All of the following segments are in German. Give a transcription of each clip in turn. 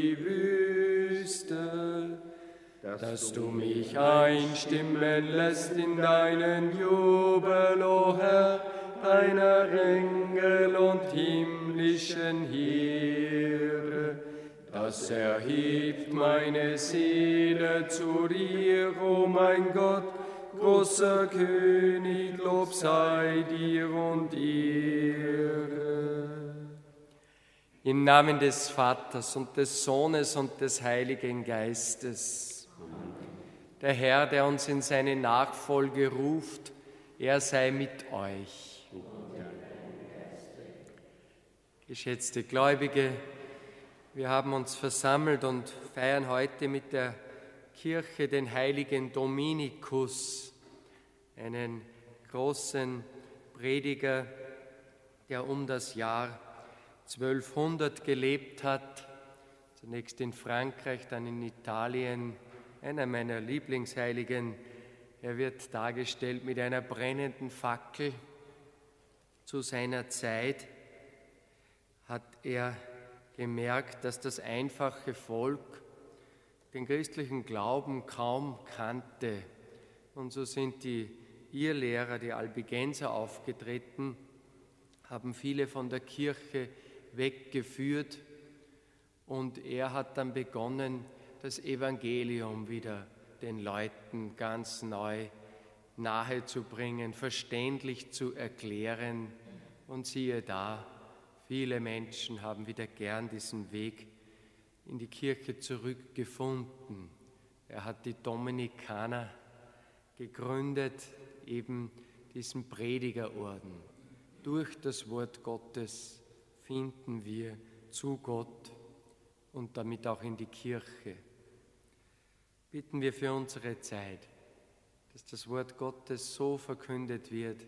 die Wüste. Dass du mich einstimmen lässt in deinen Jubel, o Herr, deiner Engel und himmlischen Heere. Das erhebt meine Seele zu dir, o mein Gott, großer König, Lob sei dir und Ehre. Im Namen des Vaters und des Sohnes und des Heiligen Geistes. Der Herr, der uns in seine Nachfolge ruft, er sei mit euch. Geschätzte Gläubige, wir haben uns versammelt und feiern heute mit der Kirche den heiligen Dominikus, einen großen Prediger, der um das Jahr 1200 gelebt hat, zunächst in Frankreich, dann in Italien, einer meiner Lieblingsheiligen. Er wird dargestellt mit einer brennenden Fackel. Zu seiner Zeit hat er gemerkt, dass das einfache Volk den christlichen Glauben kaum kannte. Und so sind die Irrlehrer, die Albigenser, aufgetreten, haben viele von der Kirche weggeführt und er hat dann begonnen, das Evangelium wieder den Leuten ganz neu nahezubringen, verständlich zu erklären. Und siehe da, viele Menschen haben wieder gern diesen Weg in die Kirche zurückgefunden. Er hat die Dominikaner gegründet, eben diesen Predigerorden. Durch das Wort Gottes finden wir zu Gott und damit auch in die Kirche. Bitten wir für unsere Zeit, dass das Wort Gottes so verkündet wird,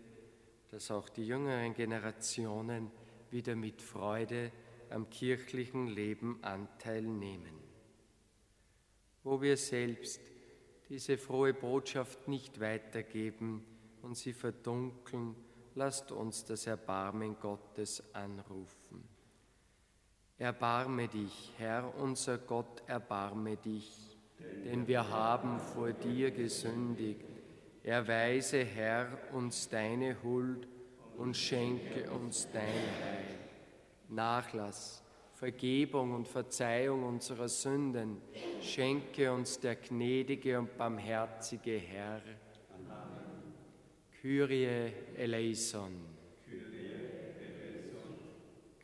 dass auch die jüngeren Generationen wieder mit Freude am kirchlichen Leben Anteil nehmen. Wo wir selbst diese frohe Botschaft nicht weitergeben und sie verdunkeln, lasst uns das Erbarmen Gottes anrufen. Erbarme dich, Herr unser Gott, erbarme dich, denn wir haben vor dir gesündigt. Erweise, Herr, uns deine Huld und schenke uns dein Heil. Nachlass, Vergebung und Verzeihung unserer Sünden schenke uns der gnädige und barmherzige Herr. Kyrie eleison.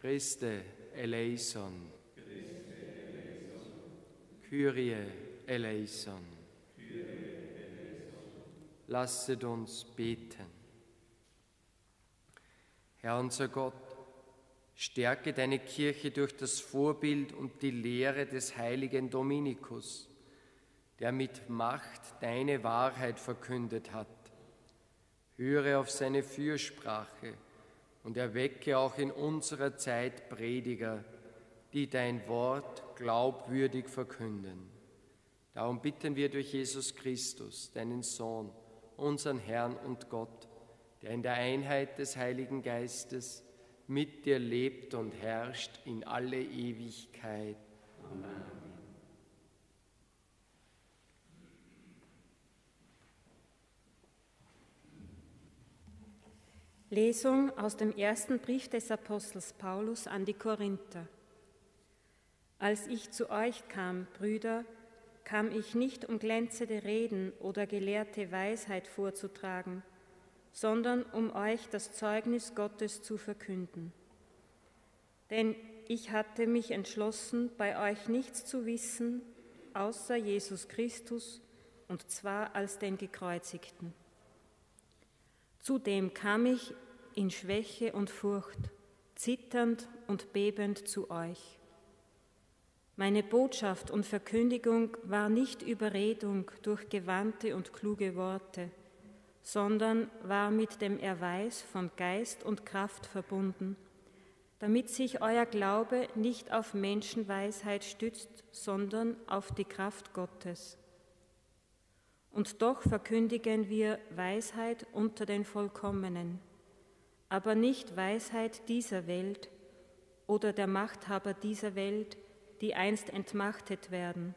Christe eleison. Kyrie eleison. Lasset uns beten. Herr unser Gott, stärke deine Kirche durch das Vorbild und die Lehre des heiligen Dominikus, der mit Macht deine Wahrheit verkündet hat. Höre auf seine Fürsprache und erwecke auch in unserer Zeit Prediger, die dein Wort glaubwürdig verkünden. Darum bitten wir durch Jesus Christus, deinen Sohn, unseren Herrn und Gott, der in der Einheit des Heiligen Geistes mit dir lebt und herrscht in alle Ewigkeit. Amen. Lesung aus dem ersten Brief des Apostels Paulus an die Korinther. Als ich zu euch kam, Brüder, kam ich nicht um glänzende Reden oder gelehrte Weisheit vorzutragen, sondern um euch das Zeugnis Gottes zu verkünden. Denn ich hatte mich entschlossen, bei euch nichts zu wissen, außer Jesus Christus, und zwar als den Gekreuzigten. Zudem kam ich in Schwäche und Furcht, zitternd und bebend zu euch. Meine Botschaft und Verkündigung war nicht Überredung durch gewandte und kluge Worte, sondern war mit dem Erweis von Geist und Kraft verbunden, damit sich euer Glaube nicht auf Menschenweisheit stützt, sondern auf die Kraft Gottes. Und doch verkündigen wir Weisheit unter den Vollkommenen, aber nicht Weisheit dieser Welt oder der Machthaber dieser Welt, die einst entmachtet werden.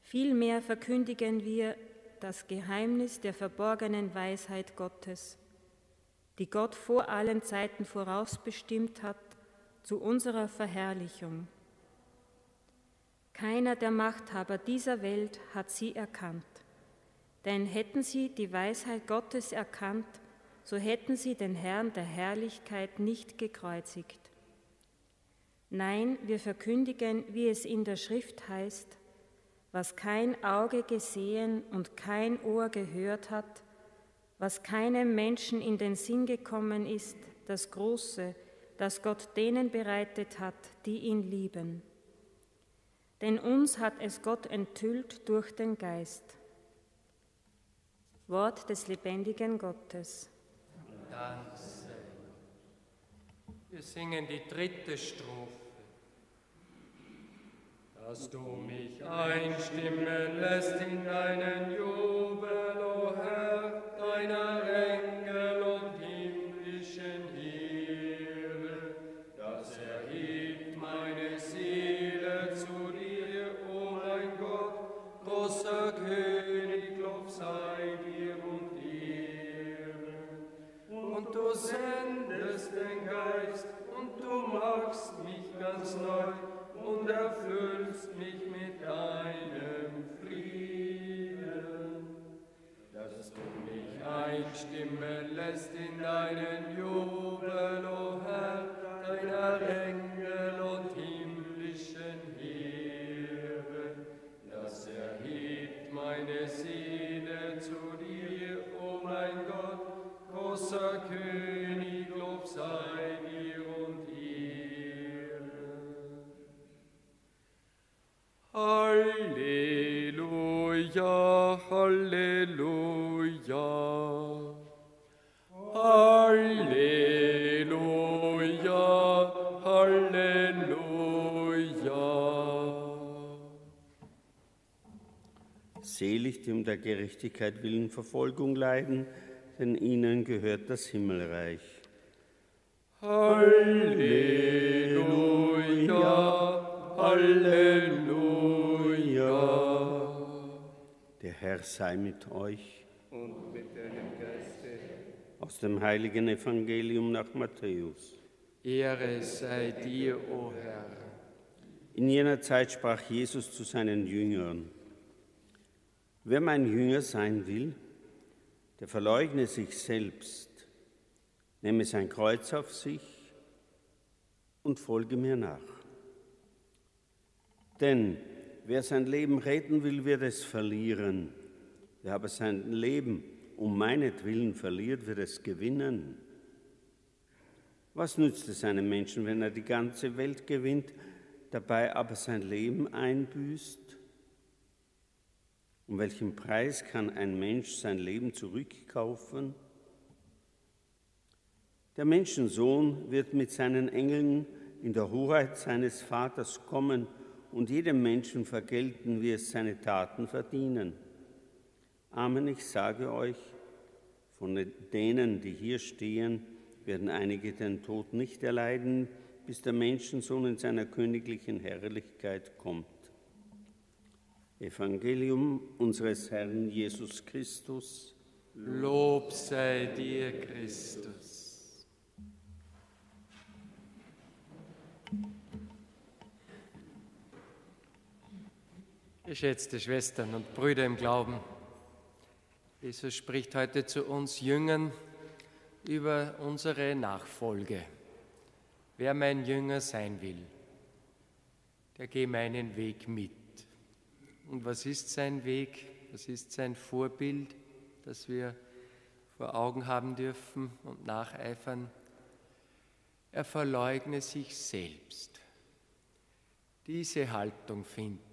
Vielmehr verkündigen wir das Geheimnis der verborgenen Weisheit Gottes, die Gott vor allen Zeiten vorausbestimmt hat zu unserer Verherrlichung. Keiner der Machthaber dieser Welt hat sie erkannt. Denn hätten sie die Weisheit Gottes erkannt, so hätten sie den Herrn der Herrlichkeit nicht gekreuzigt. Nein, wir verkündigen, wie es in der Schrift heißt, was kein Auge gesehen und kein Ohr gehört hat, was keinem Menschen in den Sinn gekommen ist, das Große, das Gott denen bereitet hat, die ihn lieben. Denn uns hat es Gott enthüllt durch den Geist. Wort des lebendigen Gottes. Dank sei. Wir singen die dritte Strophe dass du mich einstimmen lässt in deinen Jubel, o oh Herr, deiner Engel ganz neu und erfüllst mich mit deinem Frieden, dass du mich einstimmen lässt in deinen Jubel, Halleluja, Halleluja. Halleluja, Halleluja. Selig, die um der Gerechtigkeit willen Verfolgung leiden, denn ihnen gehört das Himmelreich. Halleluja, Halleluja. Herr sei mit euch. Und mit deinem Geiste. Aus dem heiligen Evangelium nach Matthäus. Ehre sei dir, o Herr. In jener Zeit sprach Jesus zu seinen Jüngern, Wer mein Jünger sein will, der verleugne sich selbst, nehme sein Kreuz auf sich und folge mir nach. Denn wer sein Leben retten will, wird es verlieren. Wer aber sein Leben um meinetwillen verliert, wird es gewinnen. Was nützt es einem Menschen, wenn er die ganze Welt gewinnt, dabei aber sein Leben einbüßt? Um welchen Preis kann ein Mensch sein Leben zurückkaufen? Der Menschensohn wird mit seinen Engeln in der Hoheit seines Vaters kommen und jedem Menschen vergelten, wie es seine Taten verdienen. Amen, ich sage euch, von denen, die hier stehen, werden einige den Tod nicht erleiden, bis der Menschensohn in seiner königlichen Herrlichkeit kommt. Evangelium unseres Herrn Jesus Christus. Lob sei dir, Christus. Geschätzte Schwestern und Brüder im Glauben, Jesus spricht heute zu uns Jüngern über unsere Nachfolge. Wer mein Jünger sein will, der gehe meinen Weg mit. Und was ist sein Weg? Was ist sein Vorbild, das wir vor Augen haben dürfen und nacheifern? Er verleugne sich selbst. Diese Haltung finden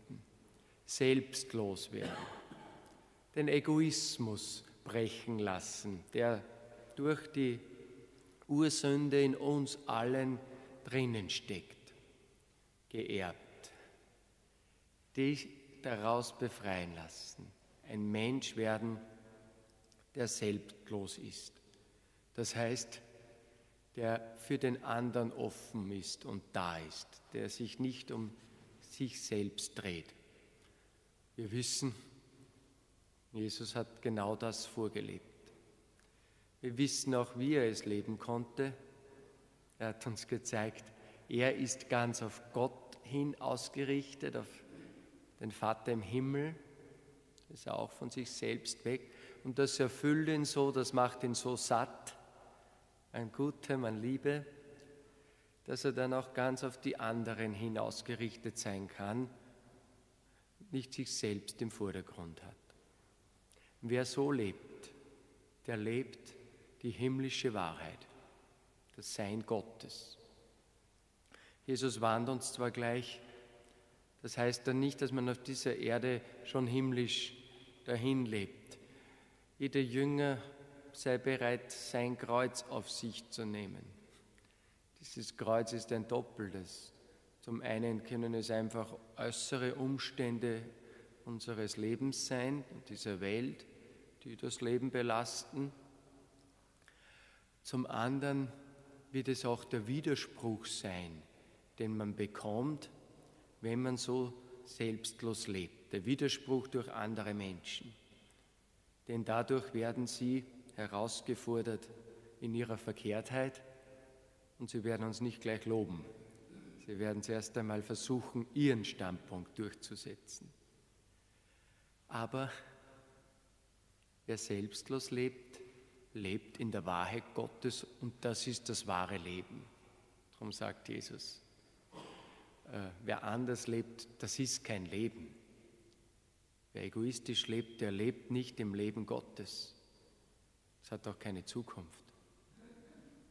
selbstlos werden, den Egoismus brechen lassen, der durch die Ursünde in uns allen drinnen steckt, geerbt. Dich daraus befreien lassen. Ein Mensch werden, der selbstlos ist. Das heißt, der für den anderen offen ist und da ist, der sich nicht um sich selbst dreht. Wir wissen, Jesus hat genau das vorgelebt. Wir wissen auch, wie er es leben konnte. Er hat uns gezeigt, er ist ganz auf Gott hin ausgerichtet, auf den Vater im Himmel. ist er auch von sich selbst weg. Und das erfüllt ihn so, das macht ihn so satt, ein Gutem, an Liebe, dass er dann auch ganz auf die anderen hin ausgerichtet sein kann, nicht sich selbst im Vordergrund hat. Wer so lebt, der lebt die himmlische Wahrheit, das Sein Gottes. Jesus warnt uns zwar gleich, das heißt dann nicht, dass man auf dieser Erde schon himmlisch dahin lebt. Jeder Jünger sei bereit, sein Kreuz auf sich zu nehmen. Dieses Kreuz ist ein doppeltes. Zum einen können es einfach äußere Umstände unseres Lebens sein, dieser Welt, die das Leben belasten. Zum anderen wird es auch der Widerspruch sein, den man bekommt, wenn man so selbstlos lebt. Der Widerspruch durch andere Menschen. Denn dadurch werden sie herausgefordert in ihrer Verkehrtheit und sie werden uns nicht gleich loben. Sie werden zuerst einmal versuchen, ihren Standpunkt durchzusetzen. Aber wer selbstlos lebt, lebt in der Wahrheit Gottes und das ist das wahre Leben. Darum sagt Jesus, äh, wer anders lebt, das ist kein Leben. Wer egoistisch lebt, der lebt nicht im Leben Gottes. Es hat auch keine Zukunft.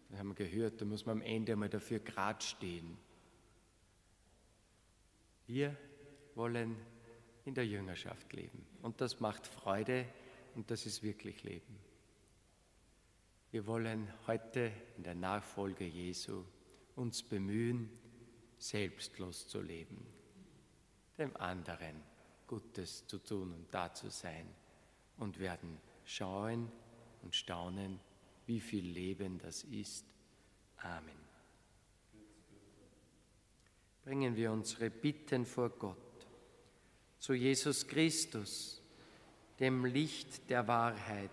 Wir haben gehört, da muss man am Ende einmal dafür grad stehen. Wir wollen in der Jüngerschaft leben. Und das macht Freude und das ist wirklich Leben. Wir wollen heute in der Nachfolge Jesu uns bemühen, selbstlos zu leben, dem anderen Gutes zu tun und da zu sein und werden schauen und staunen, wie viel Leben das ist. Amen. Bringen wir unsere Bitten vor Gott zu Jesus Christus, dem Licht der Wahrheit.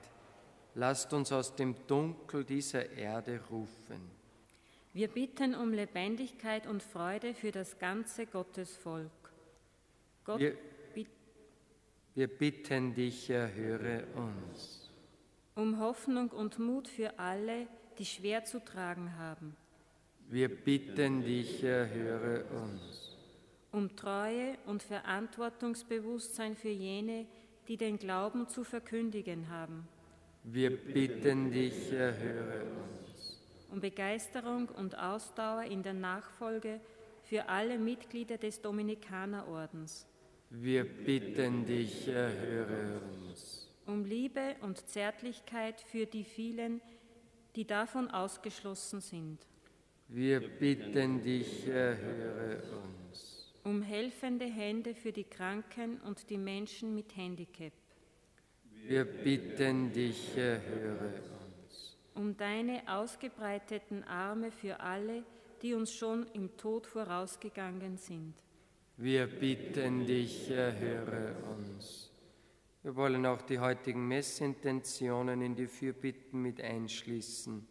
Lasst uns aus dem Dunkel dieser Erde rufen wir bitten um Lebendigkeit und Freude für das ganze Gottesvolk. Gott, wir, wir bitten dich, erhöre uns. Um Hoffnung und Mut für alle, die schwer zu tragen haben. Wir bitten dich, erhöre uns. Um Treue und Verantwortungsbewusstsein für jene, die den Glauben zu verkündigen haben. Wir bitten dich, erhöre uns um Begeisterung und Ausdauer in der Nachfolge für alle Mitglieder des Dominikanerordens. Wir bitten dich, erhöre uns. Um Liebe und Zärtlichkeit für die vielen, die davon ausgeschlossen sind. Wir bitten dich, erhöre uns. Um helfende Hände für die Kranken und die Menschen mit Handicap. Wir bitten dich, erhöre uns um deine ausgebreiteten Arme für alle, die uns schon im Tod vorausgegangen sind. Wir bitten dich, erhöre uns. Wir wollen auch die heutigen Messintentionen in die Fürbitten mit einschließen,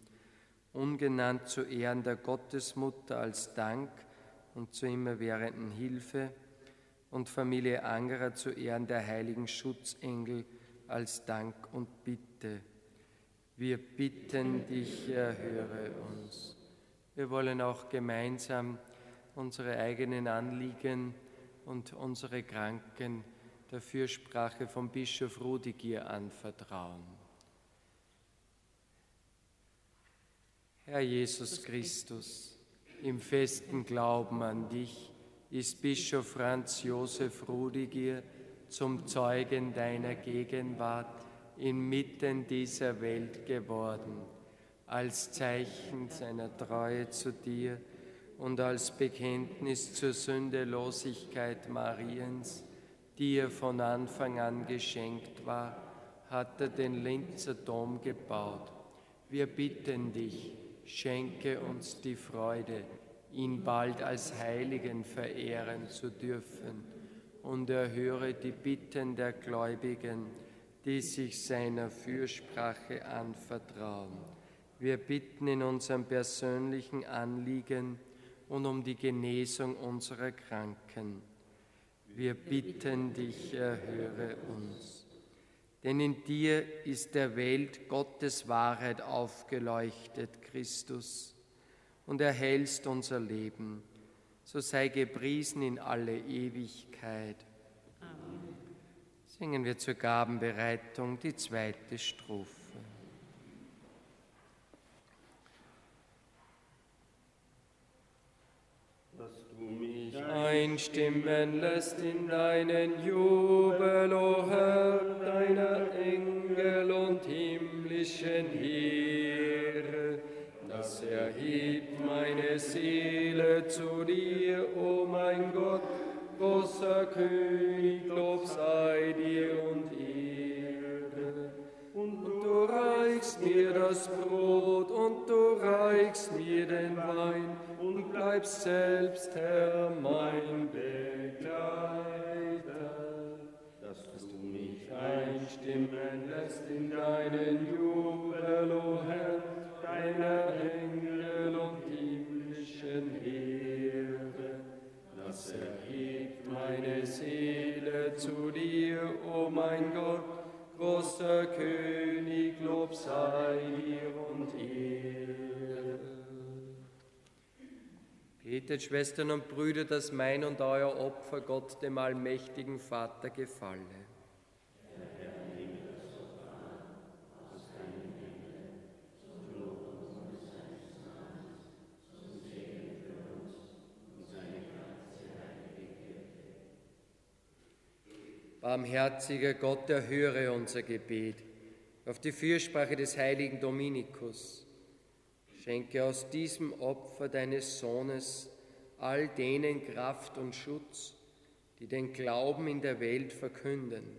ungenannt zu Ehren der Gottesmutter als Dank und zur immerwährenden Hilfe und Familie Angerer zu Ehren der heiligen Schutzengel als Dank und Bitte wir bitten dich, erhöre uns. Wir wollen auch gemeinsam unsere eigenen Anliegen und unsere Kranken der Fürsprache vom Bischof Rudigier anvertrauen. Herr Jesus Christus, im festen Glauben an dich ist Bischof Franz Josef Rudigier zum Zeugen deiner Gegenwart inmitten dieser Welt geworden, als Zeichen seiner Treue zu dir und als Bekenntnis zur Sündelosigkeit Mariens, die ihr von Anfang an geschenkt war, hat er den Linzer Dom gebaut. Wir bitten dich, schenke uns die Freude, ihn bald als Heiligen verehren zu dürfen und erhöre die Bitten der Gläubigen, die sich seiner Fürsprache anvertrauen. Wir bitten in unserem persönlichen Anliegen und um die Genesung unserer Kranken. Wir bitten dich, erhöre uns. Denn in dir ist der Welt Gottes Wahrheit aufgeleuchtet, Christus, und erhältst unser Leben. So sei gepriesen in alle Ewigkeit. Amen. Singen wir zur Gabenbereitung die zweite Strophe. Einstimmen lässt in deinen Jubel, o Herr, deiner Engel und himmlischen Heere. Das erhebt meine Seele zu dir, o mein Gott, großer König, Lob sei dir und reichst mir das Brot und du reichst mir den Wein, und bleibst selbst, Herr, mein Betet, Schwestern und Brüder, dass mein und euer Opfer Gott, dem allmächtigen Vater, gefalle. Barmherziger Gott, erhöre unser Gebet auf die Fürsprache des heiligen Dominikus Schenke aus diesem Opfer deines Sohnes all denen Kraft und Schutz, die den Glauben in der Welt verkünden.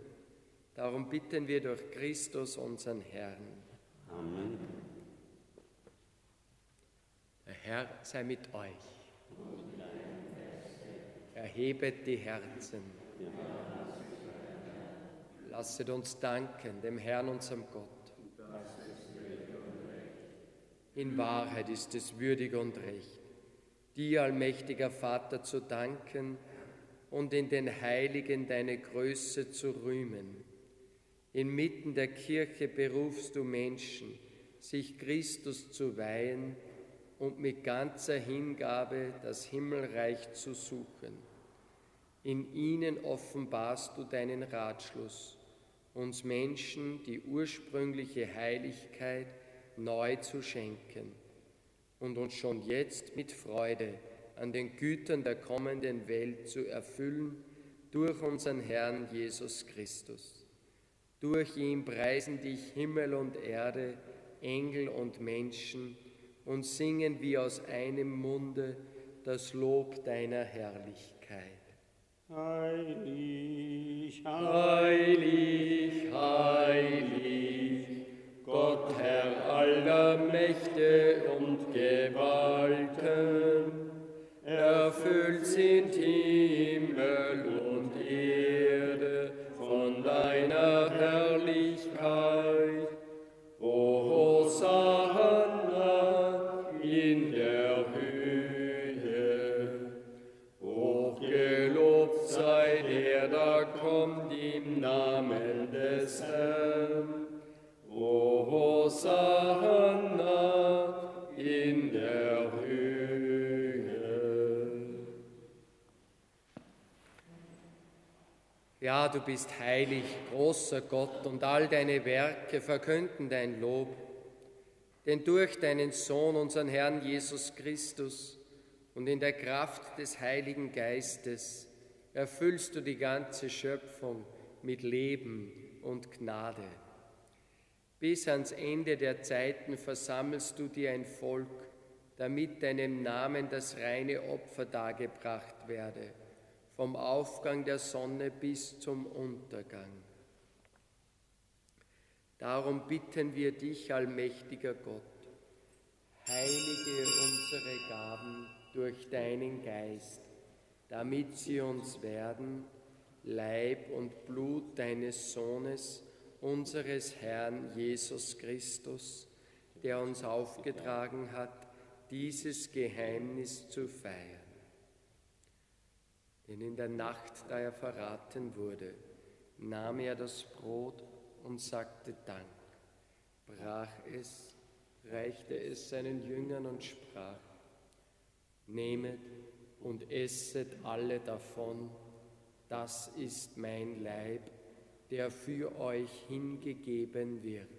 Darum bitten wir durch Christus, unseren Herrn. Amen. Der Herr sei mit euch. Erhebet die Herzen. Lasset uns danken dem Herrn, unserem Gott. In Wahrheit ist es würdig und recht, dir, allmächtiger Vater, zu danken und in den Heiligen deine Größe zu rühmen. Inmitten der Kirche berufst du Menschen, sich Christus zu weihen und mit ganzer Hingabe das Himmelreich zu suchen. In ihnen offenbarst du deinen Ratschluss, uns Menschen die ursprüngliche Heiligkeit neu zu schenken und uns schon jetzt mit Freude an den Gütern der kommenden Welt zu erfüllen durch unseren Herrn Jesus Christus. Durch ihn preisen dich Himmel und Erde, Engel und Menschen und singen wie aus einem Munde das Lob deiner Herrlichkeit. Heilig, heilig, du bist heilig, großer Gott, und all deine Werke verkünden dein Lob. Denn durch deinen Sohn, unseren Herrn Jesus Christus, und in der Kraft des Heiligen Geistes erfüllst du die ganze Schöpfung mit Leben und Gnade. Bis ans Ende der Zeiten versammelst du dir ein Volk, damit deinem Namen das reine Opfer dargebracht werde, vom Aufgang der Sonne bis zum Untergang. Darum bitten wir dich, allmächtiger Gott, heilige unsere Gaben durch deinen Geist, damit sie uns werden, Leib und Blut deines Sohnes, unseres Herrn Jesus Christus, der uns aufgetragen hat, dieses Geheimnis zu feiern. Denn in der Nacht, da er verraten wurde, nahm er das Brot und sagte Dank, brach es, reichte es seinen Jüngern und sprach, Nehmet und esset alle davon, das ist mein Leib, der für euch hingegeben wird.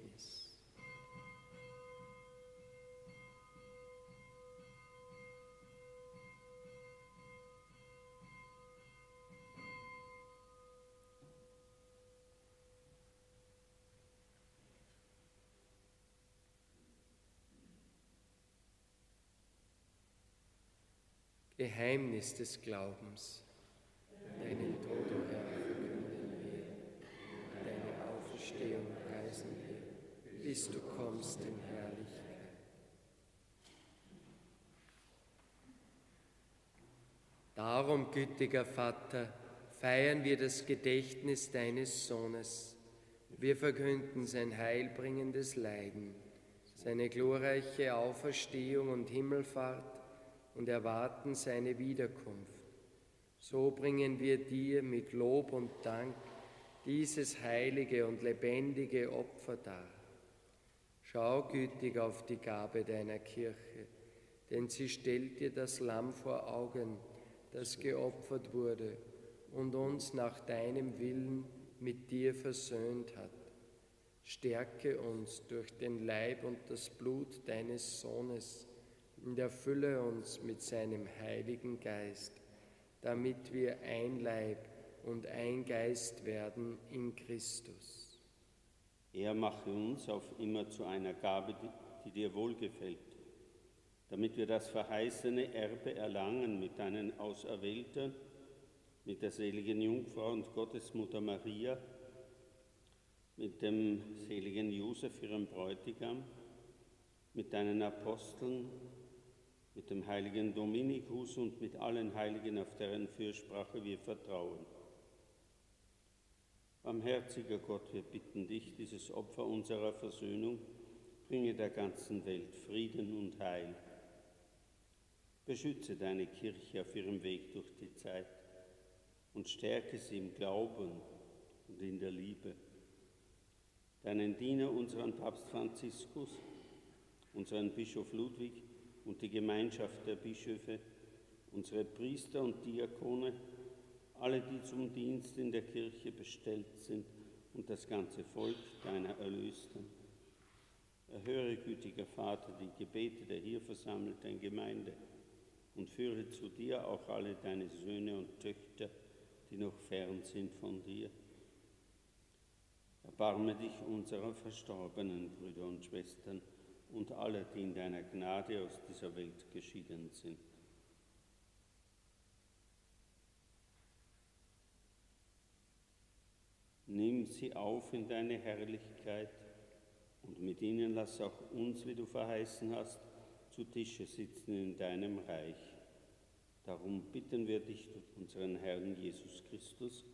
Geheimnis des Glaubens. Deinen Tod, o Herr, verkünden wir, deine Auferstehung preisen wir, bis du kommst in Herrlichkeit. Darum, gütiger Vater, feiern wir das Gedächtnis deines Sohnes. Wir verkünden sein heilbringendes Leiden, seine glorreiche Auferstehung und Himmelfahrt und erwarten seine Wiederkunft. So bringen wir dir mit Lob und Dank dieses heilige und lebendige Opfer dar. Schau gütig auf die Gabe deiner Kirche, denn sie stellt dir das Lamm vor Augen, das geopfert wurde und uns nach deinem Willen mit dir versöhnt hat. Stärke uns durch den Leib und das Blut deines Sohnes und erfülle uns mit seinem Heiligen Geist, damit wir ein Leib und ein Geist werden in Christus. Er mache uns auf immer zu einer Gabe, die dir wohlgefällt, damit wir das verheißene Erbe erlangen mit deinen Auserwählten, mit der seligen Jungfrau und Gottesmutter Maria, mit dem seligen Josef, ihrem Bräutigam, mit deinen Aposteln, mit dem heiligen Dominikus und mit allen Heiligen, auf deren Fürsprache wir vertrauen. Barmherziger Gott, wir bitten dich, dieses Opfer unserer Versöhnung bringe der ganzen Welt Frieden und Heil. Beschütze deine Kirche auf ihrem Weg durch die Zeit und stärke sie im Glauben und in der Liebe. Deinen Diener, unseren Papst Franziskus, unseren Bischof Ludwig, und die Gemeinschaft der Bischöfe, unsere Priester und Diakone, alle, die zum Dienst in der Kirche bestellt sind und das ganze Volk deiner Erlösten. Erhöre, gütiger Vater, die Gebete der hier versammelten Gemeinde und führe zu dir auch alle deine Söhne und Töchter, die noch fern sind von dir. Erbarme dich unserer verstorbenen Brüder und Schwestern und alle, die in deiner Gnade aus dieser Welt geschieden sind. Nimm sie auf in deine Herrlichkeit und mit ihnen lass auch uns, wie du verheißen hast, zu Tische sitzen in deinem Reich. Darum bitten wir dich durch unseren Herrn Jesus Christus,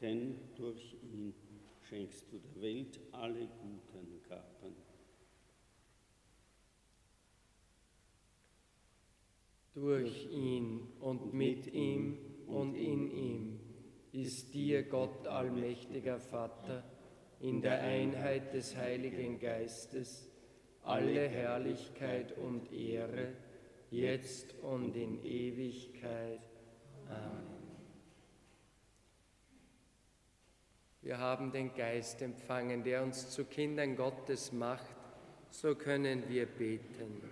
denn durch ihn schenkst du der Welt alle guten Gaben. Durch ihn und mit ihm und in ihm ist dir Gott allmächtiger Vater in der Einheit des Heiligen Geistes alle Herrlichkeit und Ehre, jetzt und in Ewigkeit. Amen. Wir haben den Geist empfangen, der uns zu Kindern Gottes macht, so können wir beten.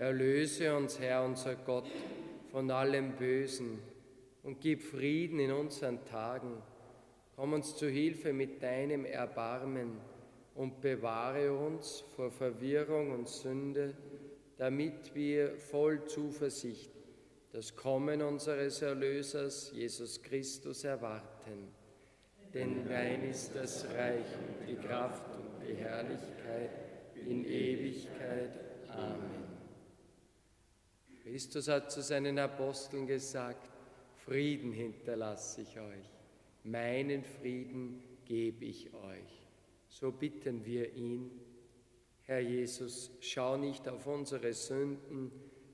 Erlöse uns, Herr, unser Gott, von allem Bösen und gib Frieden in unseren Tagen. Komm uns zu Hilfe mit deinem Erbarmen und bewahre uns vor Verwirrung und Sünde, damit wir voll Zuversicht das Kommen unseres Erlösers, Jesus Christus, erwarten. Denn dein ist das Reich und die Kraft und die Herrlichkeit in Ewigkeit. Amen. Christus hat zu seinen Aposteln gesagt, Frieden hinterlasse ich euch, meinen Frieden gebe ich euch. So bitten wir ihn, Herr Jesus, schau nicht auf unsere Sünden,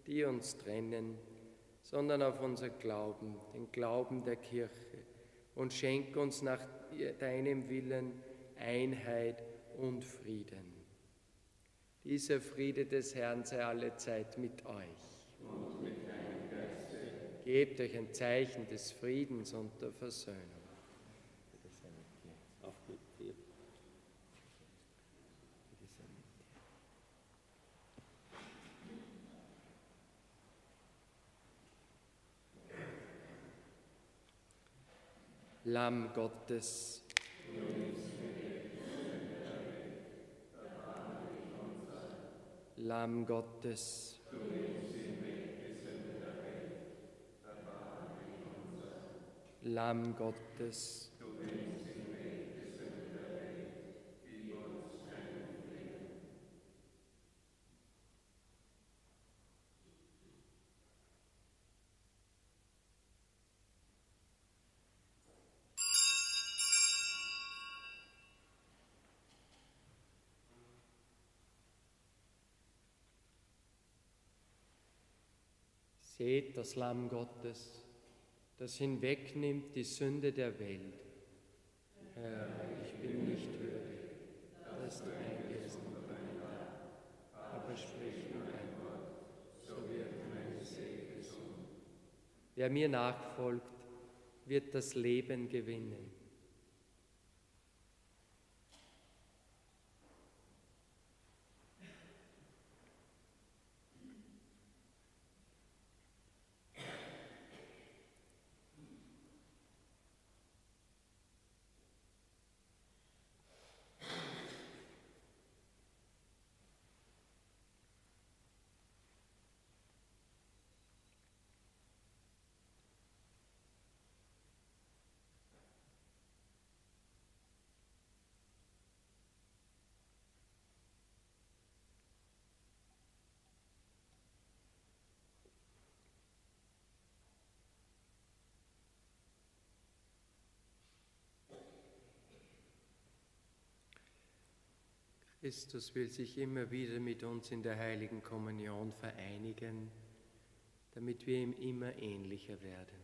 die uns trennen, sondern auf unser Glauben, den Glauben der Kirche und schenk uns nach deinem Willen Einheit und Frieden. Dieser Friede des Herrn sei alle Zeit mit euch. Gebt euch ein Zeichen des Friedens und der Versöhnung. Lamm Gottes. Lamm Gottes. Lamm Gottes. Seht das Lamm Gottes das hinwegnimmt die Sünde der Welt. Herr, ich bin nicht würdig, dass du eingehst unter mein Dach, aber sprich nur ein Wort, so wird meine Seele gesund. Wer mir nachfolgt, wird das Leben gewinnen. Christus will sich immer wieder mit uns in der heiligen Kommunion vereinigen, damit wir ihm immer ähnlicher werden.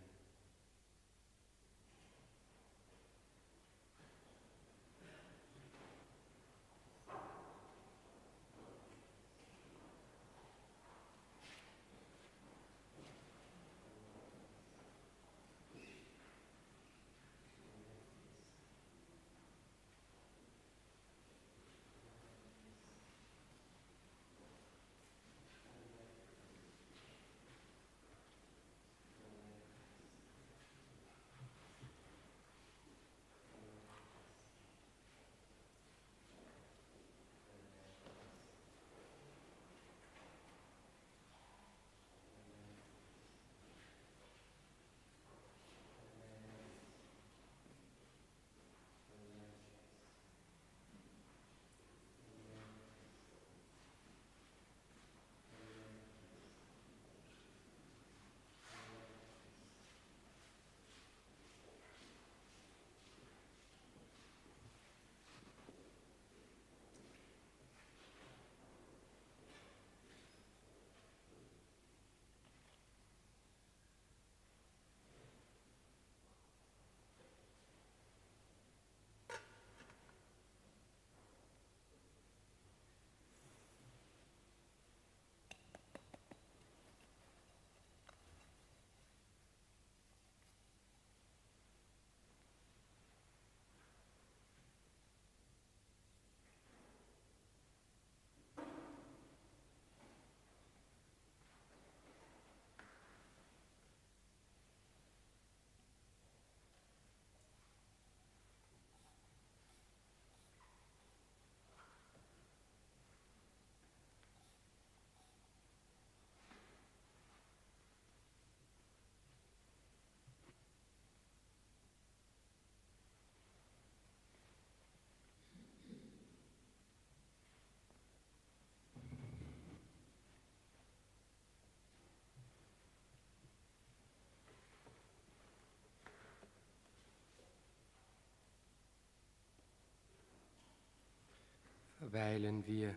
Verweilen wir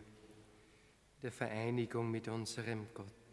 der Vereinigung mit unserem Gott.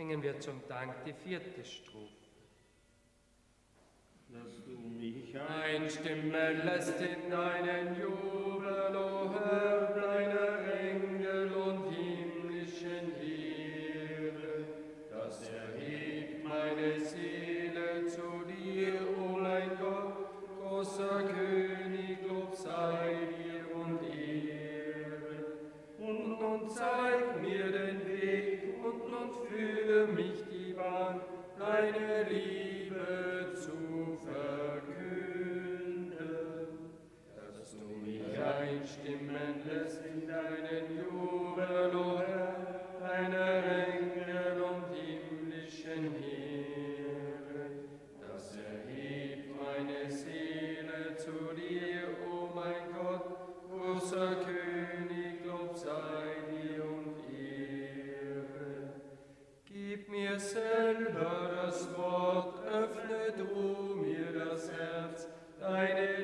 Singen wir zum Dank die vierte Strophe. Dass du mich einstimmen lässt in deinen Jubel, o Herr, deine Liebe du mir das Herz, deine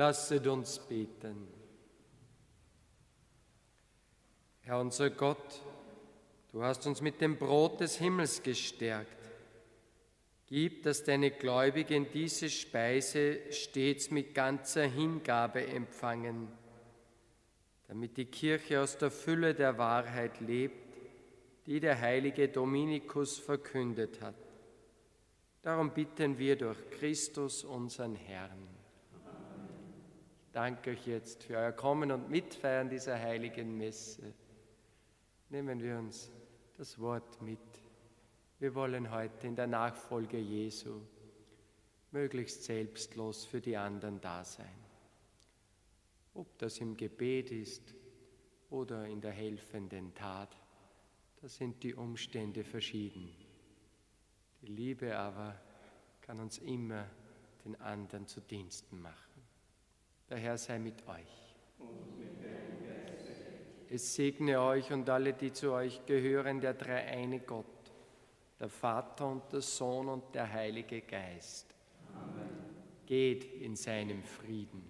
Lasset uns beten. Herr unser Gott, du hast uns mit dem Brot des Himmels gestärkt. Gib, dass deine Gläubigen diese Speise stets mit ganzer Hingabe empfangen, damit die Kirche aus der Fülle der Wahrheit lebt, die der heilige Dominikus verkündet hat. Darum bitten wir durch Christus, unseren Herrn. Danke euch jetzt für euer Kommen und Mitfeiern dieser heiligen Messe. Nehmen wir uns das Wort mit. Wir wollen heute in der Nachfolge Jesu möglichst selbstlos für die anderen da sein. Ob das im Gebet ist oder in der helfenden Tat, da sind die Umstände verschieden. Die Liebe aber kann uns immer den anderen zu Diensten machen. Der Herr sei mit euch. Es segne euch und alle, die zu euch gehören, der dreieine Gott, der Vater und der Sohn und der Heilige Geist. Geht in seinem Frieden.